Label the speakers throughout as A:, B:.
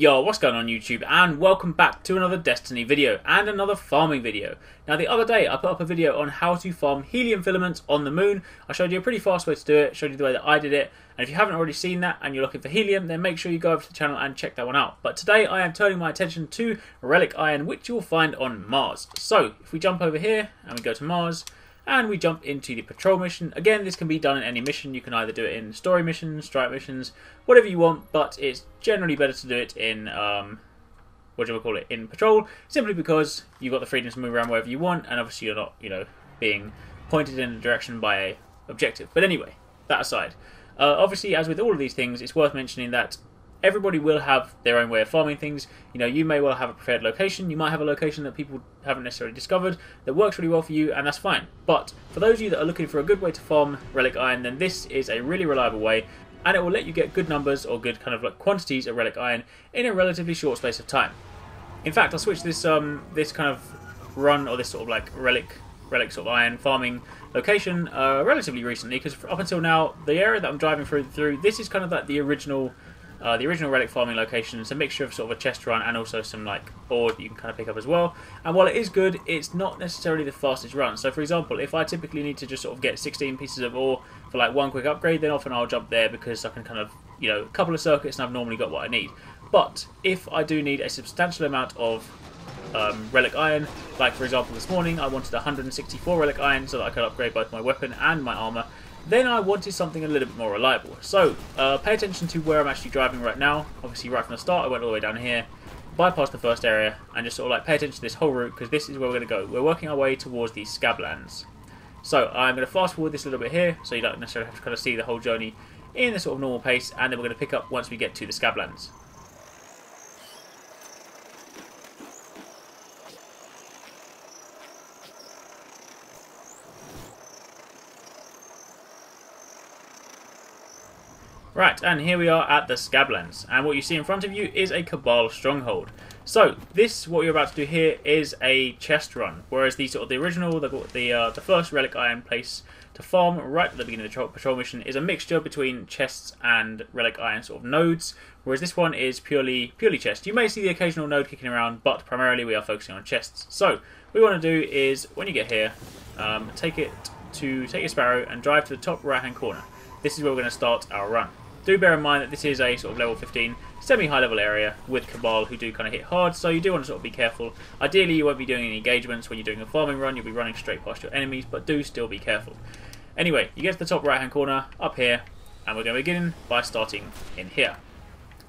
A: Yo, what's going on YouTube and welcome back to another Destiny video and another farming video. Now the other day I put up a video on how to farm helium filaments on the moon. I showed you a pretty fast way to do it, showed you the way that I did it, and if you haven't already seen that and you're looking for helium then make sure you go over to the channel and check that one out. But today I am turning my attention to relic iron which you will find on Mars. So if we jump over here and we go to Mars, and we jump into the patrol mission. Again, this can be done in any mission. You can either do it in story missions, strike missions, whatever you want, but it's generally better to do it in, um, what do we call it, in patrol, simply because you've got the freedom to move around wherever you want, and obviously you're not, you know, being pointed in a direction by a objective. But anyway, that aside, uh, obviously, as with all of these things, it's worth mentioning that everybody will have their own way of farming things. You know, you may well have a preferred location. You might have a location that people haven't necessarily discovered that works really well for you, and that's fine. But for those of you that are looking for a good way to farm relic iron, then this is a really reliable way, and it will let you get good numbers or good kind of like quantities of relic iron in a relatively short space of time. In fact, I switched this um this kind of run or this sort of like relic relic sort of iron farming location uh, relatively recently because up until now the area that I'm driving through through this is kind of like the original uh, the original relic farming location is a mixture of sort of a chest run and also some like ore that you can kind of pick up as well. And while it is good, it's not necessarily the fastest run. So for example, if I typically need to just sort of get 16 pieces of ore for like one quick upgrade, then often I'll jump there because I can kind of, you know, a couple of circuits and I've normally got what I need. But if I do need a substantial amount of um, relic iron. Like for example, this morning I wanted 164 relic iron so that I could upgrade both my weapon and my armor. Then I wanted something a little bit more reliable. So, uh, pay attention to where I'm actually driving right now. Obviously, right from the start, I went all the way down here, bypassed the first area, and just sort of like pay attention to this whole route, because this is where we're going to go. We're working our way towards the Scablands. So, I'm going to fast forward this a little bit here, so you don't necessarily have to kind of see the whole journey in the sort of normal pace, and then we're going to pick up once we get to the Scablands. Right, and here we are at the Scablands, and what you see in front of you is a Cabal stronghold. So, this, what you're about to do here, is a chest run, whereas the sort of the original, the the, uh, the first relic iron place to farm right at the beginning of the patrol mission is a mixture between chests and relic iron sort of nodes, whereas this one is purely purely chest. You may see the occasional node kicking around, but primarily we are focusing on chests. So, what we want to do is, when you get here, um, take it to take your sparrow and drive to the top right hand corner. This is where we're going to start our run. Do bear in mind that this is a sort of level 15 semi-high level area with Cabal who do kind of hit hard, so you do want to sort of be careful. Ideally you won't be doing any engagements when you're doing a farming run, you'll be running straight past your enemies, but do still be careful. Anyway, you get to the top right hand corner, up here, and we're going to begin by starting in here.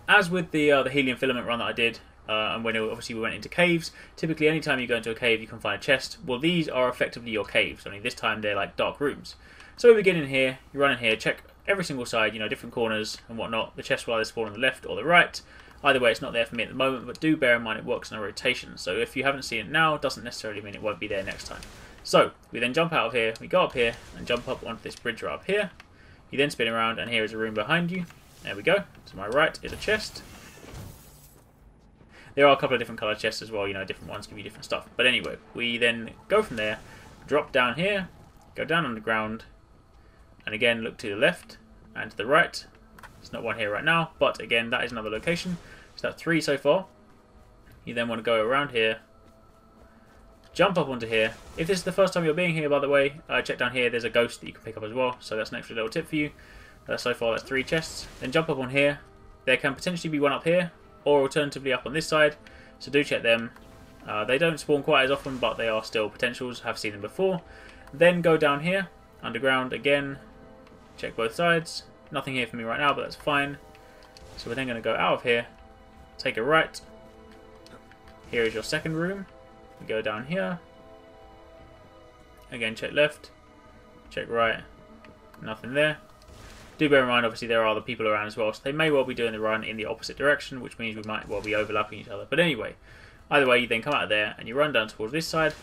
A: As with the uh, the helium filament run that I did, uh, and when it, obviously we went into caves, typically anytime you go into a cave you can find a chest. Well, these are effectively your caves, only this time they're like dark rooms. So we begin in here, you run in here, check every single side, you know, different corners and whatnot. The chest will either spawn on the left or the right. Either way, it's not there for me at the moment, but do bear in mind it works in a rotation. So if you haven't seen it now, it doesn't necessarily mean it won't be there next time. So we then jump out of here, we go up here and jump up onto this bridge right up here. You then spin around and here is a room behind you. There we go. To my right is a chest. There are a couple of different colour chests as well, you know, different ones give you different stuff. But anyway, we then go from there, drop down here, go down underground, and again look to the left and to the right. There's not one here right now, but again that is another location. So that's three so far. You then want to go around here, jump up onto here. If this is the first time you're being here, by the way, uh, check down here. There's a ghost that you can pick up as well, so that's an extra little tip for you. Uh, so far, that's three chests. Then jump up on here. There can potentially be one up here, or alternatively up on this side. So do check them. Uh, they don't spawn quite as often, but they are still potentials. Have seen them before. Then go down here, underground again. Check both sides. Nothing here for me right now, but that's fine. So we're then going to go out of here, take a right. Here is your second room. We go down here. Again, check left, check right. Nothing there. Do bear in mind, obviously, there are other people around as well, so they may well be doing the run in the opposite direction, which means we might well be overlapping each other. But anyway, either way, you then come out of there and you run down towards this side,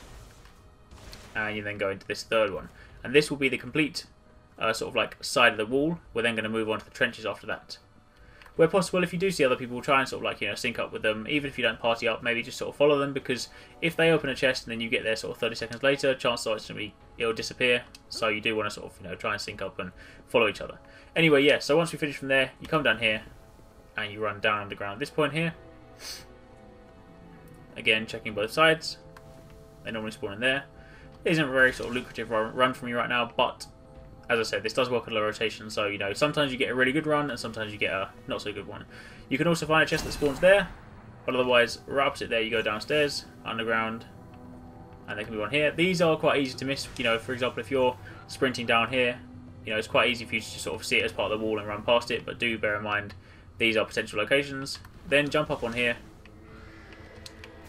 A: and you then go into this third one. And this will be the complete uh, sort of like side of the wall. We're then going to move on to the trenches after that. Where possible, if you do see other people, try and sort of like, you know, sync up with them. Even if you don't party up, maybe just sort of follow them because if they open a chest and then you get there sort of 30 seconds later, chances are it's going to be, it'll disappear. So you do want to sort of, you know, try and sync up and follow each other. Anyway, yeah, so once we finish from there, you come down here and you run down underground at this point here. Again, checking both sides. They normally spawn in there. It isn't a very sort of lucrative run for me right now, but as I said, this does work on low rotation, so you know sometimes you get a really good run and sometimes you get a not so good one. You can also find a chest that spawns there, but otherwise, right opposite there, you go downstairs, underground, and there can be one here. These are quite easy to miss. You know, for example, if you're sprinting down here, you know it's quite easy for you to just sort of see it as part of the wall and run past it. But do bear in mind these are potential locations. Then jump up on here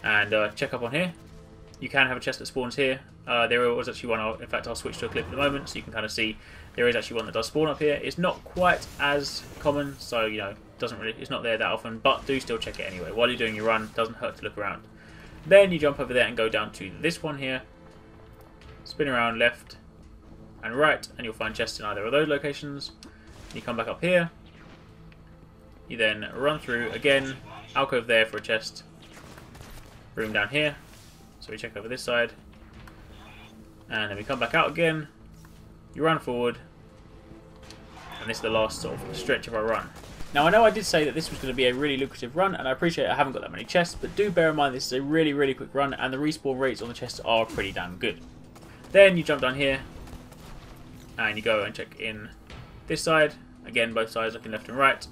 A: and uh, check up on here. You can have a chest that spawns here. Uh, there was actually one, I'll, in fact I'll switch to a clip in a moment so you can kind of see there is actually one that does spawn up here. It's not quite as common, so you know, doesn't really, it's not there that often, but do still check it anyway. While you're doing your run, doesn't hurt to look around. Then you jump over there and go down to this one here, spin around left and right, and you'll find chests in either of those locations. You come back up here, you then run through again, alcove there for a chest, room down here, so we check over this side, and then we come back out again, you run forward, and this is the last sort of stretch of our run. Now I know I did say that this was going to be a really lucrative run, and I appreciate I haven't got that many chests, but do bear in mind this is a really, really quick run, and the respawn rates on the chests are pretty damn good. Then you jump down here, and you go and check in this side, again both sides looking left and right.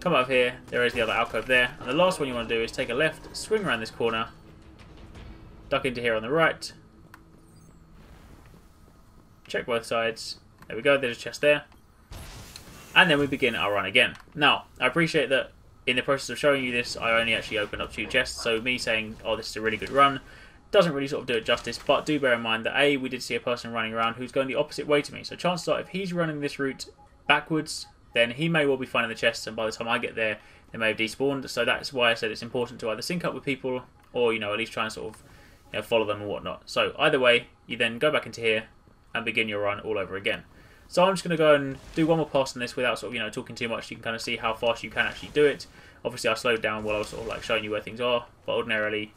A: Come up here, there is the other alcove there, and the last one you want to do is take a left, swing around this corner, duck into here on the right, check both sides, there we go, there's a chest there and then we begin our run again. Now, I appreciate that in the process of showing you this, I only actually opened up two chests, so me saying, oh, this is a really good run, doesn't really sort of do it justice, but do bear in mind that A, we did see a person running around who's going the opposite way to me, so chances are if he's running this route backwards, then he may well be finding the chests, and by the time I get there, they may have despawned, so that's why I said it's important to either sync up with people, or, you know, at least try and sort of you know, follow them and whatnot. So either way, you then go back into here and begin your run all over again. So I'm just going to go and do one more pass on this without sort of, you know, talking too much. You can kind of see how fast you can actually do it. Obviously, I slowed down while I was sort of like showing you where things are, but ordinarily,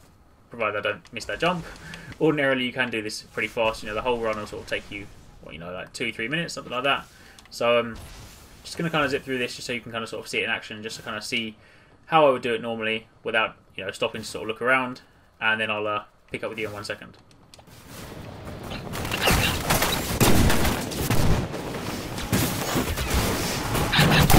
A: provided I don't miss that jump, ordinarily you can do this pretty fast. You know, the whole run will sort of take you, well, you know, like two, three minutes, something like that. So I'm um, just going to kind of zip through this just so you can kind of sort of see it in action, just to kind of see how I would do it normally without, you know, stopping to sort of look around. And then I'll uh, pick up with you in one second. Ha ha ha!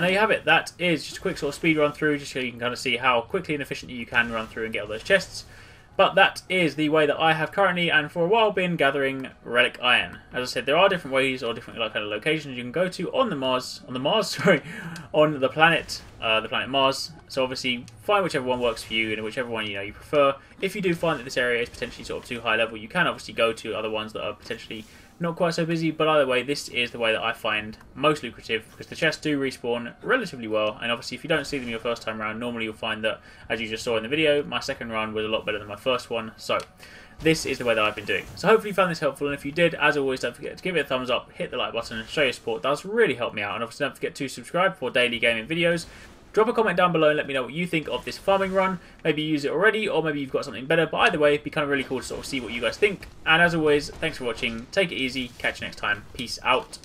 A: And there you have it. That is just a quick sort of speed run through, just so you can kind of see how quickly and efficiently you can run through and get all those chests. But that is the way that I have currently and for a while been gathering relic iron. As I said, there are different ways or different like, kind of locations you can go to on the Mars, on the Mars, sorry, on the planet, uh, the planet Mars. So obviously, find whichever one works for you and whichever one you know you prefer. If you do find that this area is potentially sort of too high level, you can obviously go to other ones that are potentially not quite so busy, but either way, this is the way that I find most lucrative because the chests do respawn relatively well. And obviously, if you don't see them your first time around, normally you'll find that, as you just saw in the video, my second run was a lot better than my first one. So, this is the way that I've been doing. So, hopefully, you found this helpful. And if you did, as always, don't forget to give it a thumbs up, hit the like button, and show your support. That does really help me out. And obviously, don't forget to subscribe for daily gaming videos. Drop a comment down below and let me know what you think of this farming run. Maybe you use it already, or maybe you've got something better. But either way, it'd be kind of really cool to sort of see what you guys think. And as always, thanks for watching. Take it easy. Catch you next time. Peace out.